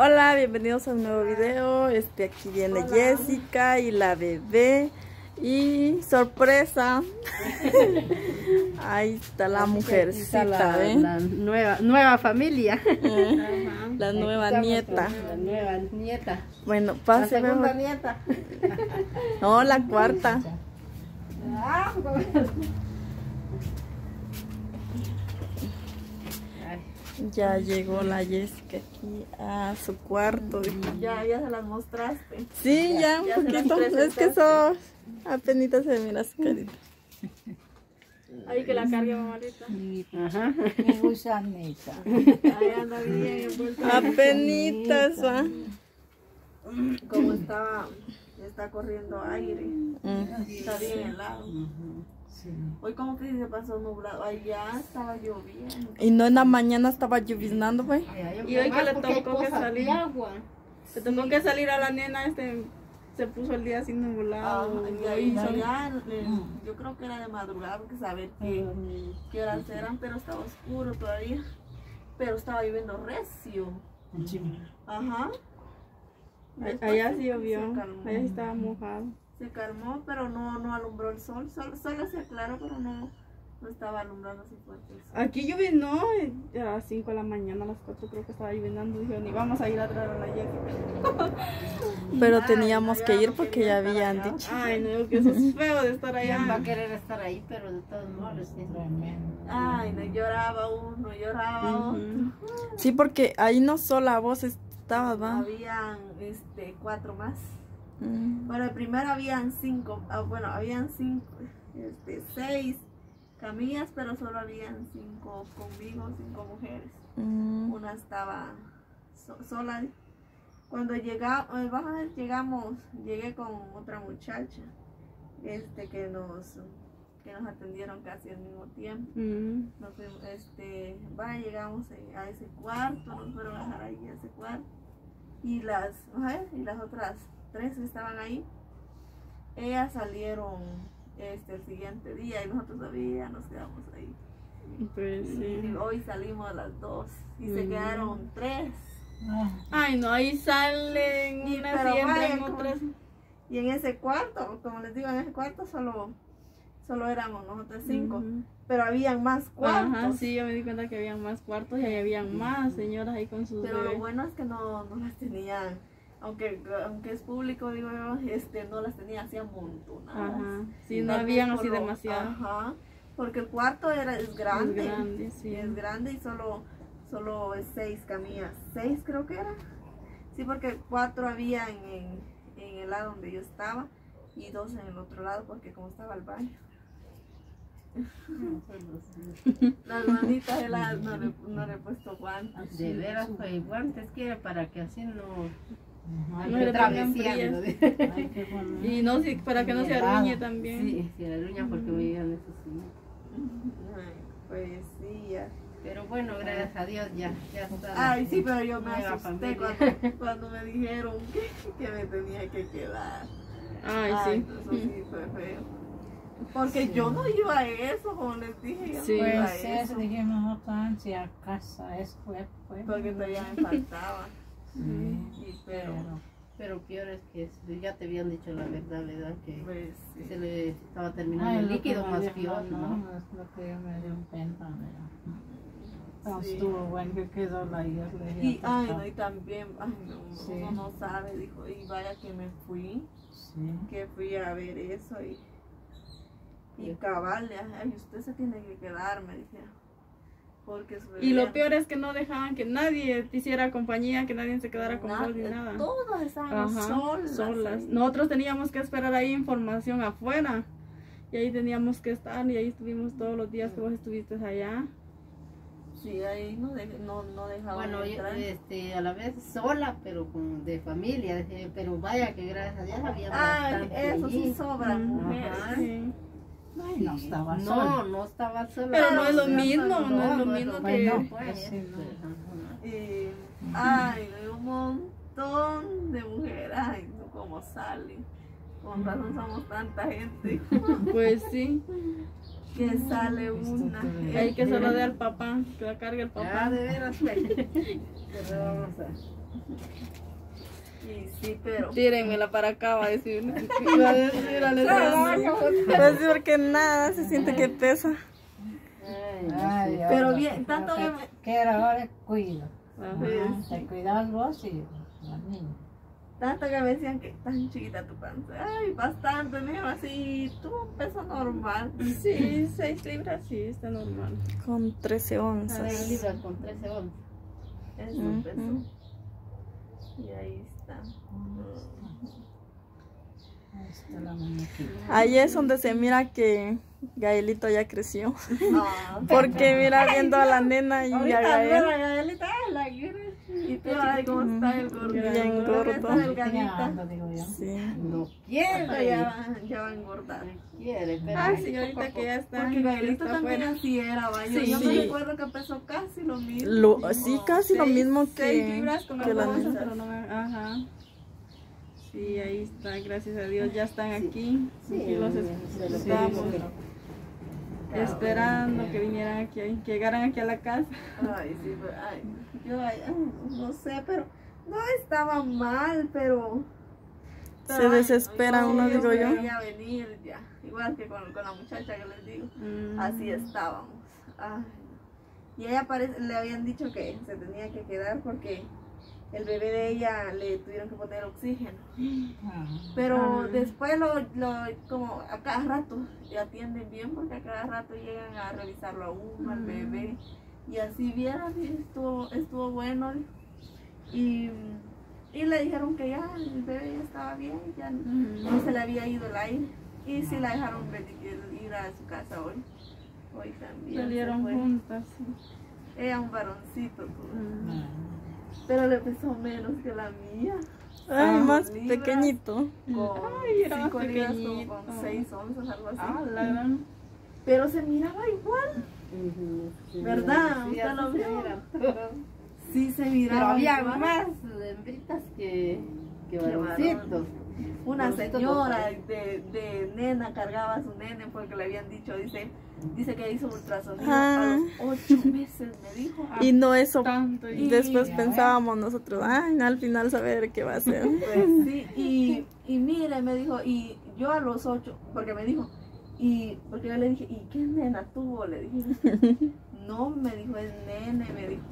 Hola, bienvenidos a un nuevo video. Este aquí viene Jessica y la bebé. Y sorpresa. Ahí está la mujercita, la, ¿eh? la nueva, nueva familia. La nueva nieta. La nueva nieta. Bueno, La pase. segunda mejor. nieta. No, la cuarta. Ah, Ay, Ya llegó la Jessica aquí a su cuarto. Ya, ya se las mostraste. Sí, ya, Ya un poquito. Es que eso apenas se mira su carita. Ahí que la cargue mamalita. Ajá. Me gusta neta. Ahí anda bien envuelta. Apenitas, va. Como está, está corriendo aire. Mm. Está bien helado. Sí. Hoy como que se pasó nublado. Allá estaba lloviendo. Y no en la mañana estaba lloviznando, pues. Y hoy que le tocó que salir. agua. Se tocó que salir a la nena, este se puso el día así nublado. Ah, y ahí yo creo que era de madrugada, porque saber qué, qué horas eran, pero estaba oscuro todavía. Pero estaba lloviendo recio. Ajá. Después Allá sí llovió, allá sí estaba mojado. Se calmó, pero no, no alumbró el sol. Solo, solo se aclaró, pero no, no estaba alumbrando así fuerte el sol. Aquí llovinó eh, a las 5 de la mañana, a las 4 creo que estaba llovinando. Dijeron, ni vamos a ir a traer a la Jessica. Pero teníamos no, que ir no porque ya habían allá. dicho. Ay, no, digo que eso es feo de estar ¿Quién va a allá. querer estar ahí? Pero de todos modos, sí. Tremendo. Ay, no lloraba uno, lloraba otro. Ujú. Sí, porque ahí no sola vos estabas, va. Habían este, cuatro más. Mm. Bueno, el primero habían cinco, ah, bueno, habían cinco, este, seis camillas, pero solo habían cinco conmigo, cinco mujeres. Mm. Una estaba so- sola. Cuando llegamos, llegamos, llegué con otra muchacha, este, que nos, que nos atendieron casi al mismo tiempo. Mm. Nos fuimos, este, va, llegamos eh, a ese cuarto, nos fueron a dejar ahí a ese cuarto. Y las, y las otras tres que estaban ahí, ellas salieron este el siguiente día y nosotros todavía nos quedamos ahí. Pues Y sí. hoy salimos las dos y se Mm. quedaron tres. Ay, no, ahí salen Y- pero y como- en ese cuarto, como les digo, en ese cuarto solo, solo éramos nosotros cinco, pero habían más cuartos. Ajá, sí, yo me di cuenta que habían más cuartos y ahí habían más señoras ahí con sus Pero lo bueno es que no, no las tenían, aunque, aunque es público, digo yo, este, no las tenía así amontonadas. Ajá, sí, no habían así demasiado. Ajá, porque el cuarto era, es grande. Es grande, sí. Es grande y solo, solo es seis camillas. Seis creo que era. Sí, porque cuatro había en, en, en el lado donde yo estaba y dos en el otro lado porque como estaba el baño. Las manitas de la, no, le, no le he puesto guantes. De veras, pues, guantes quiere para que así no... Ay, No le pongan frías. ¿no? Y no, sí, para que no se arruine también. Sí, sí, la uña porque me digan eso sí. Ay, pues sí, ya. Pero bueno, gracias a Dios ya, ya está. Ay, sí, pero yo me asusté cuando, cuando me dijeron que, que me tenía que quedar. Ay, Ay, sí. eso sí fue feo. Porque yo no iba a eso, como les dije, yo Sí. no iba a Pues eso. eso, dijimos si a casa, es fue, fue. Porque todavía me faltaba. Sí, Y, pero, pero, Pero peor es que ya te habían dicho la verdad, ¿verdad? Que pues, sí. se le estaba terminando Ay, el líquido más peor, no, ¿no? no, es lo que yo me dio cuenta. Entonces Sí. estuvo bueno que quedó la iglesia. Y, ay, no, y también, ay, no, Sí. uno no sabe, dijo, y vaya que me fui, Sí. que fui a ver eso y, y cabal, ay, usted se tiene que quedar, me dijeron. Porque su Y lo peor es que no dejaban que nadie te hiciera compañía, que nadie se quedara con vos ni nada. Todos estábamos Ajá, solas. Nosotros teníamos que esperar ahí información afuera. Y ahí teníamos que estar y ahí estuvimos todos los días que vos estuviste allá. Sí, ahí no, de- no, no dejaban Bueno, yo, este, a la vez sola, pero con, de familia, dije, pero vaya que gracias a Dios había Ah, bastante eso sí allí. sobran Ujú. mujeres. Ajá. Sí. Ay, no estaba No, sola. no estaba sola. Pero no es lo no, mismo, no, no, es lo no, mismo no, que... Pues, no. ajá. Y, ay, un montón de mujeres. Ay, no, cómo salen. Con razón somos tanta gente Pues sí. que sale una. Hay que solo dar al papá, que la cargue el Ah, papá. de veras, pues. Pero vamos a... Y sí, pero... Tírenmela para acá, va a decir. Iba a decir a la Pues porque nada, se siente que pesa. Ay, Pero bien, tanto que que me- quiero ahora es cuido. Te cuidas vos y la niña. Tanto que me decían que tan chiquita tu panza. Ay, bastante, me así, tu peso normal. Sí, 6 libras, sí, está normal. Con 13 Seis onzas. libras con 13 onzas. Eso Ujú. pesó. Y ahí está. Ahí está la muñequita. Ahí es donde se mira que Gaelito ya creció. Ah, Porque mira viendo a la nena y a Gael. Gaelita, la. Y tú, ay, cómo está el gordo. Bien gordo. Está delgadita. Sí. No quiere. ya va, ya va a engordar. Quiere, pero. Ah, sí, ahorita que ya está. Porque Gaelito también así era, va. Yo, Sí. yo me Sí. recuerdo que pesó casi lo mismo. Lo, sí, casi lo Seis- mismo seis que, libras con que la bolsa, nena. pero no me... Ajá. Sí, ahí está, gracias a Dios, ya están aquí. Sí, Aquí los se es- lo estábamos pedimos. Esperando que vinieran aquí, que llegaran aquí a la casa. Ay, sí, pero, ay, yo ay, no sé, pero no estaba mal, pero... Se pero, desespera uno, digo yo. veía venir ya, igual que con, con la muchacha que les digo. Mm. Así estábamos. Ay. Y ella parece, le habían dicho que se tenía que quedar porque el bebé de ella le tuvieron que poner oxígeno. Ah, Pero Ah. después lo, lo, como a cada rato le atienden bien porque a cada rato llegan a revisarlo a uno, al bebé. Y así vieron y estuvo, estuvo bueno. Y, y le dijeron que ya el bebé ya estaba bien, ya no Mm. se le había ido el aire. Y sí la dejaron ir a su casa hoy. Hoy también. Salieron juntas. sí. Era un varoncito, tú. Pero le pesó menos que la mía. Ay, Ah, más libras. pequeñito. Con Ay, era más cinco libras, como pequeñito. con seis onzas, algo así. Ah, la gran. Pero se miraba igual. ¿Verdad? sí, ¿Usted lo se vio? mira. Sí, se Pero miraba había igual. más hembritas que, que varoncitos. Una señora de, de nena cargaba a su nene porque le habían dicho, dice, dice que hizo ultrasonido Ah. a los ocho meses, me dijo. Y no eso. Tanto. Y... Después pensábamos nosotros, ay, al final saber qué va a hacer. Pues sí, y, y mire, me dijo, y yo a los ocho, porque me dijo, y porque yo le dije, ¿y qué nena tuvo? Le dije, no, me dijo, es nene, me dijo.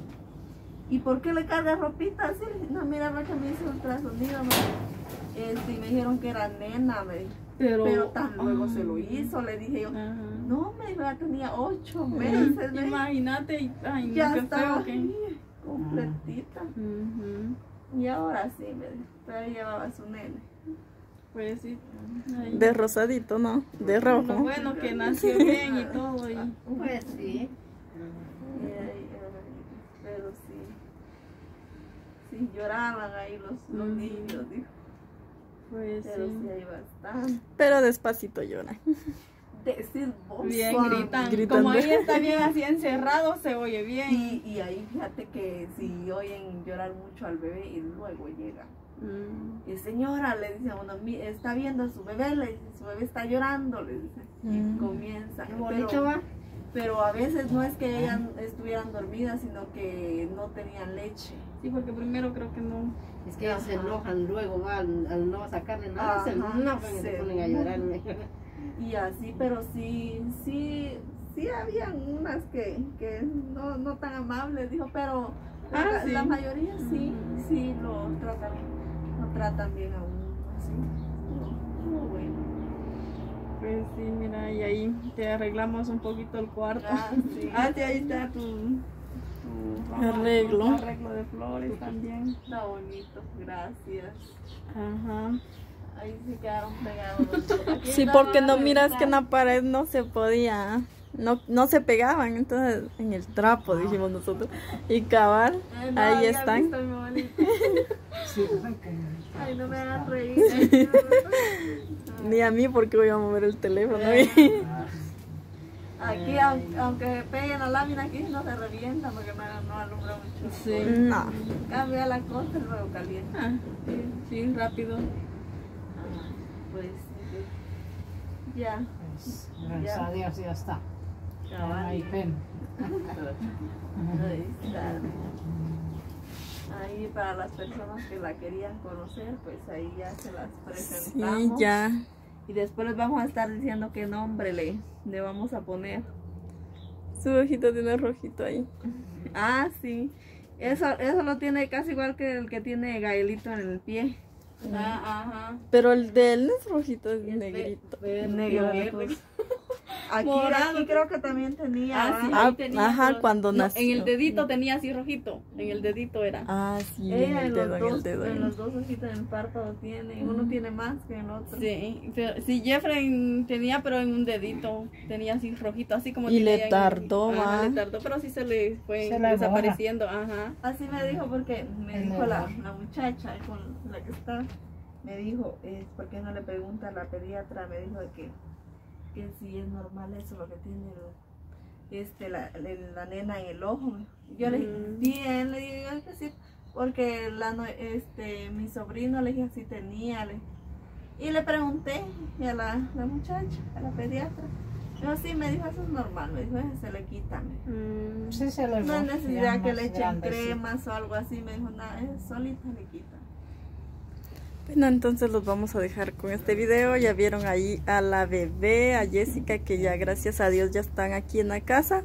¿Y por qué le carga ropita así? No, mira, que me hizo ultrasonido, me dijo. Este, y me dijeron que era nena, me dijo. Pero, Pero tan luego Ah. se lo hizo, le dije yo. Ajá. No, me dijo, ya tenía ocho meses. Imagínate, y- ay, no, Ya qué estaba feo ahí, completita. Y ahora sí, me dijo, todavía llevaba a su nene. Pues sí. Ay, De rosadito, ¿no? De Lo rojo. bueno que nació bien y todo. Y, Pues sí. Pero sí, sí lloraban ahí los, los niños, dijo. pues Pero sí sí. hay bastante. Pero despacito llora. Decir vos. Bien gritan. Gritando. Como ahí está bien así encerrado, se oye bien. Y, y ahí fíjate que si oyen llorar mucho al bebé y luego llega. Mm. Y señora, le dice a uno, "Mi- está viendo a su bebé, le dice, su bebé está llorando, le dice. Mm. Y comienza. Qué bonito pero, va. pero a veces no es que ellas estuvieran dormidas, sino que no tenían leche. Sí, porque primero creo que no. Es que ellos se enojan luego, va, al, al no sacarle nada, se Ajá, enojan y se se ponen a llorar. Y así, pero sí, sí, sí habían unas que, que no, no tan amables, dijo, pero Ah, la, sí. la mayoría sí, Ujú. sí lo tratan, lo tratan bien a uno, así. Estuvo bueno. Pues sí, mira, y ahí te arreglamos un poquito el cuarto. Ah, sí. Ah, sí, ahí está tu, tu ajá, Arreglo. tu arreglo de flores también. Está bonito, gracias. Ajá. Ahí sí quedaron pegados. Sí, porque no miras que en la pared no se podía, no, no se pegaban, entonces en el trapo dijimos nosotros. Y cabal, Eh, no ahí están. Sí, ay, no me hagas reír. Ni a mí porque voy a mover el teléfono. Aquí, aunque, aunque peguen la lámina, aquí no se revienta porque no, no alumbra mucho. Sí. No. Cambia la cosa y luego calienta. Ah, sí, sí, rápido. Pues sí, ya, pues, gracias Ya. a Dios ya está. Ya no cabal. hay pena. Ahí está. Ahí para las personas que la querían conocer, pues ahí ya se las Sí, presentamos. ya. Y después les vamos a estar diciendo qué nombre le, le vamos a poner. Su ojito tiene rojito ahí. Ah, sí. Eso, eso lo tiene casi igual que el que tiene Gaelito en el pie. Ah, ajá. Pero el de él es rojito, es negrito. Negro. Aquí, Morado. aquí creo que también tenía. Ah, sí. Ah, tenía, ajá, cuando no, nació. En el dedito tenía así rojito. En el dedito era. Ah, sí, en Ella el en dedo, los, en el dos, dedo. en los dos ojitos en el párpado tiene. Uno tiene más que el otro. Sí, pero, sí, Jeffrey tenía, pero en un dedito. Tenía así rojito, así como Y le en- tardó, Ajá, ¿va? le tardó, pero sí se le fue Se le desapareciendo. Ajá. Así me dijo porque me El dijo la, la muchacha con la que está. Me dijo, eh, ¿por qué no le pregunta a la pediatra? Me dijo de que, que si es normal eso lo que tiene el- este, la, el- la nena en el ojo. Yo le dije, Mm. bien, le dije, "Ay, que sí, porque la, este, mi sobrino le dije si tenía. Le, y le pregunté y a la, la muchacha, a la pediatra. Yo sí, me dijo, eso es normal, me dijo, "Ese se le quita. Mm, Sí, se le No hay necesidad que le echen grandecito. cremas o algo así. Me dijo, nada, es solita le quita. Bueno, entonces los vamos a dejar con este video. Ya vieron ahí a la bebé, a Jessica, que ya gracias a Dios ya están aquí en la casa.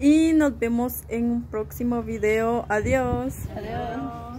Y nos vemos en un próximo video. Adiós. Adiós.